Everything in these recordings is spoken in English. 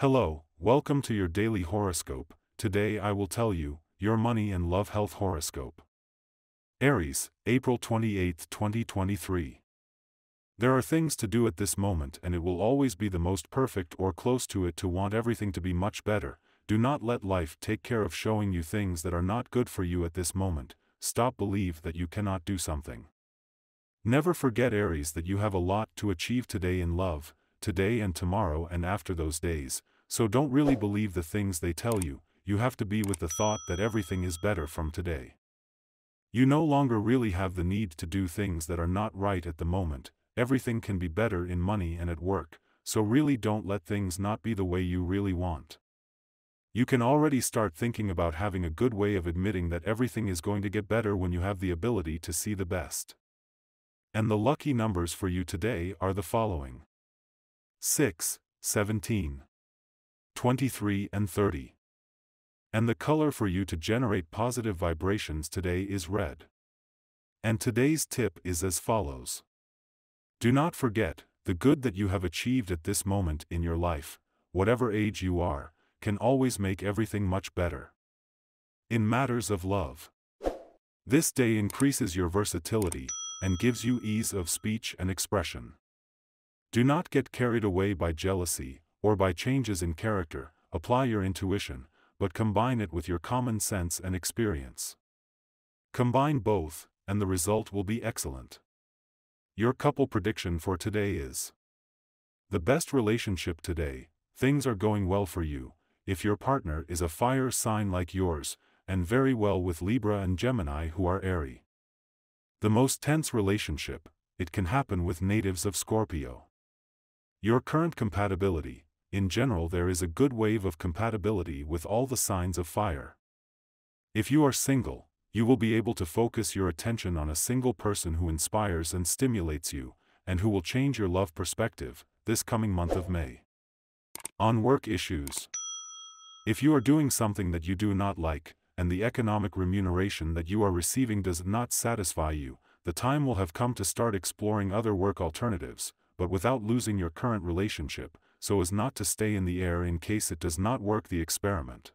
Hello, welcome to your daily horoscope. Today I will tell you your money and love health horoscope. Aries, April 28, 2023. There are things to do at this moment and it will always be the most perfect or close to it to want everything to be much better. Do not let life take care of showing you things that are not good for you at this moment. Stop believe that you cannot do something. Never forget Aries that you have a lot to achieve today in love, today and tomorrow and after those days, so don't really believe the things they tell you, you have to be with the thought that everything is better from today. You no longer really have the need to do things that are not right at the moment, everything can be better in money and at work, so really don't let things not be the way you really want. You can already start thinking about having a good way of admitting that everything is going to get better when you have the ability to see the best. And the lucky numbers for you today are the following 6, 17, 23 and 30. And the color for you to generate positive vibrations today is red. And today's tip is as follows. Do not forget, the good that you have achieved at this moment in your life, whatever age you are, can always make everything much better. In matters of love. This day increases your versatility, and gives you ease of speech and expression. Do not get carried away by jealousy, or by changes in character, apply your intuition, but combine it with your common sense and experience. Combine both, and the result will be excellent. Your couple prediction for today is The best relationship today, things are going well for you, if your partner is a fire sign like yours, and very well with Libra and Gemini who are airy. The most tense relationship, it can happen with natives of Scorpio. Your current compatibility, in general there is a good wave of compatibility with all the signs of fire. If you are single, you will be able to focus your attention on a single person who inspires and stimulates you, and who will change your love perspective, this coming month of May. On work issues. If you are doing something that you do not like, and the economic remuneration that you are receiving does not satisfy you, the time will have come to start exploring other work alternatives, but without losing your current relationship, so as not to stay in the air in case it does not work the experiment.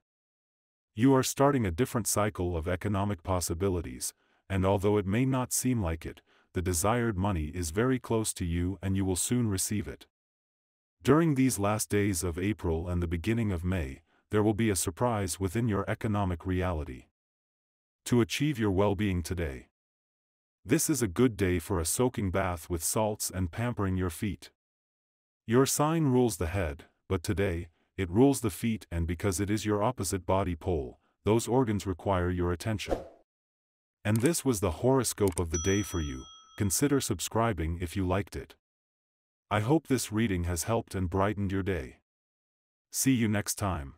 You are starting a different cycle of economic possibilities, and although it may not seem like it, the desired money is very close to you and you will soon receive it. During these last days of April and the beginning of May, there will be a surprise within your economic reality. To achieve your well-being today. This is a good day for a soaking bath with salts and pampering your feet. Your sign rules the head, but today, it rules the feet and because it is your opposite body pole, those organs require your attention. And this was the horoscope of the day for you, consider subscribing if you liked it. I hope this reading has helped and brightened your day. See you next time.